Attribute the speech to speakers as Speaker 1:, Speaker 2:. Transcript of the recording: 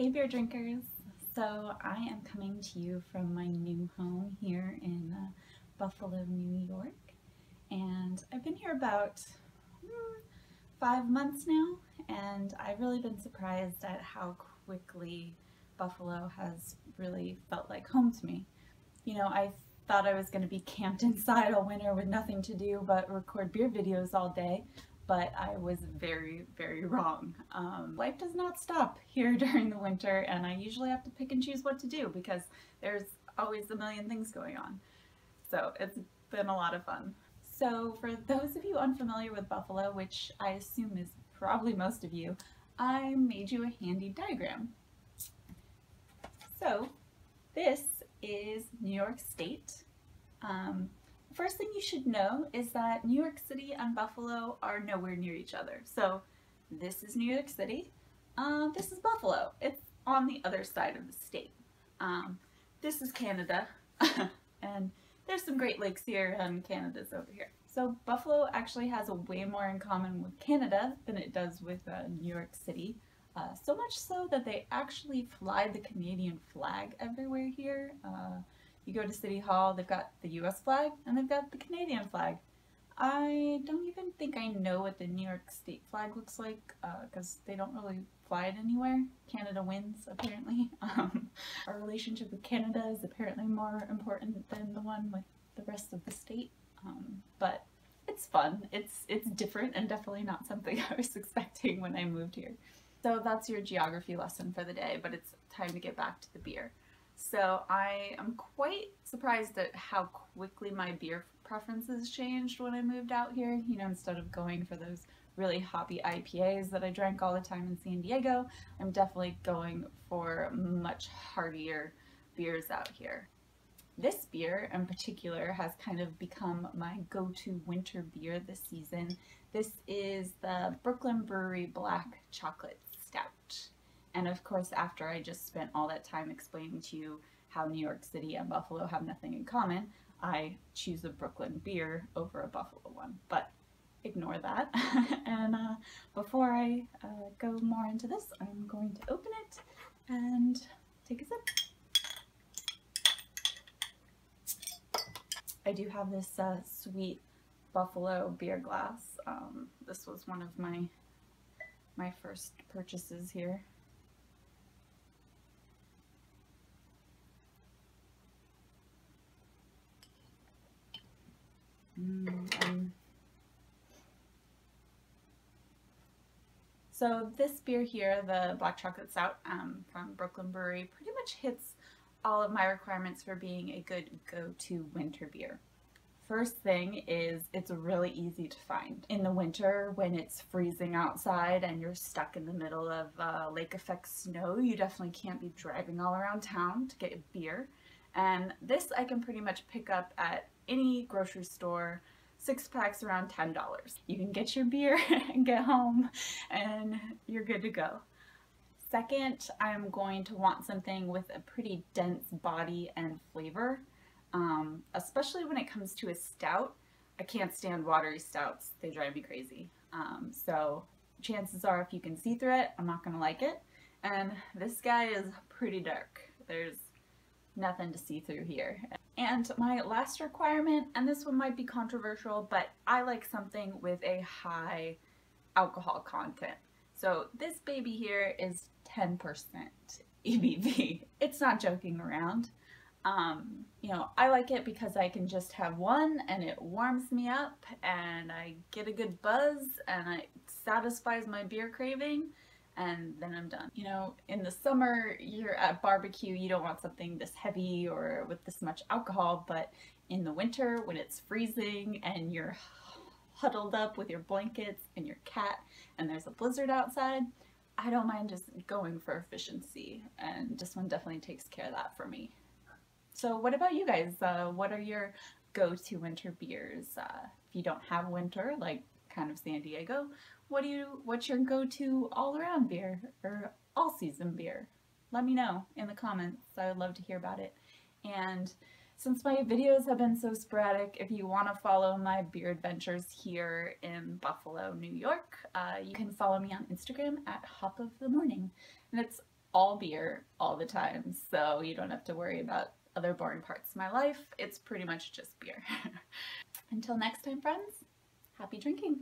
Speaker 1: Hey beer drinkers! So I am coming to you from my new home here in uh, Buffalo, New York. And I've been here about hmm, five months now and I've really been surprised at how quickly Buffalo has really felt like home to me. You know, I thought I was going to be camped inside all winter with nothing to do but record beer videos all day, but I was very, very wrong. Um, life does not stop here during the winter and I usually have to pick and choose what to do because there's always a million things going on. So it's been a lot of fun. So for those of you unfamiliar with Buffalo, which I assume is probably most of you, I made you a handy diagram. So this is New York State. Um, first thing you should know is that New York City and Buffalo are nowhere near each other. So this is New York City. Uh, this is Buffalo. It's on the other side of the state. Um, this is Canada. and there's some Great Lakes here and Canada's over here. So Buffalo actually has a way more in common with Canada than it does with uh, New York City. Uh, so much so that they actually fly the Canadian flag everywhere here. Uh, you go to City Hall, they've got the US flag and they've got the Canadian flag. I don't even think I know what the New York State flag looks like because uh, they don't really fly it anywhere. Canada wins, apparently. Um, our relationship with Canada is apparently more important than the one with the rest of the state. Um, but it's fun. It's, it's different and definitely not something I was expecting when I moved here. So that's your geography lesson for the day, but it's time to get back to the beer. So I am quite surprised at how quickly my beer preferences changed when I moved out here. You know, instead of going for those really hoppy IPAs that I drank all the time in San Diego, I'm definitely going for much heartier beers out here. This beer in particular has kind of become my go-to winter beer this season. This is the Brooklyn Brewery Black Chocolate Stout. And of course, after I just spent all that time explaining to you how New York City and Buffalo have nothing in common, I choose a Brooklyn beer over a Buffalo one. But ignore that. and uh, before I uh, go more into this, I'm going to open it and take a sip. I do have this uh, sweet Buffalo beer glass. Um, this was one of my my first purchases here. Mm, so this beer here, the Black Chocolate Stout um, from Brooklyn Brewery, pretty much hits all of my requirements for being a good go-to winter beer. First thing is it's really easy to find. In the winter when it's freezing outside and you're stuck in the middle of uh, lake effect snow, you definitely can't be driving all around town to get beer. And this I can pretty much pick up at any grocery store, six packs around $10. You can get your beer and get home and you're good to go. Second, I'm going to want something with a pretty dense body and flavor, um, especially when it comes to a stout. I can't stand watery stouts. They drive me crazy. Um, so chances are if you can see through it, I'm not going to like it. And this guy is pretty dark. There's nothing to see through here. And my last requirement, and this one might be controversial, but I like something with a high alcohol content. So this baby here is 10% ABV. It's not joking around. Um, you know, I like it because I can just have one and it warms me up and I get a good buzz and it satisfies my beer craving and then I'm done. You know, in the summer, you're at barbecue, you don't want something this heavy or with this much alcohol, but in the winter when it's freezing and you're huddled up with your blankets and your cat and there's a blizzard outside, I don't mind just going for efficiency and this one definitely takes care of that for me. So what about you guys? Uh, what are your go-to winter beers? Uh, if you don't have winter, like kind of San Diego, what do you, what's your go-to all-around beer or all-season beer? Let me know in the comments. I would love to hear about it. And since my videos have been so sporadic, if you want to follow my beer adventures here in Buffalo, New York, uh, you can follow me on Instagram at Hop of the Morning. And it's all beer all the time, so you don't have to worry about other boring parts of my life. It's pretty much just beer. Until next time, friends, happy drinking.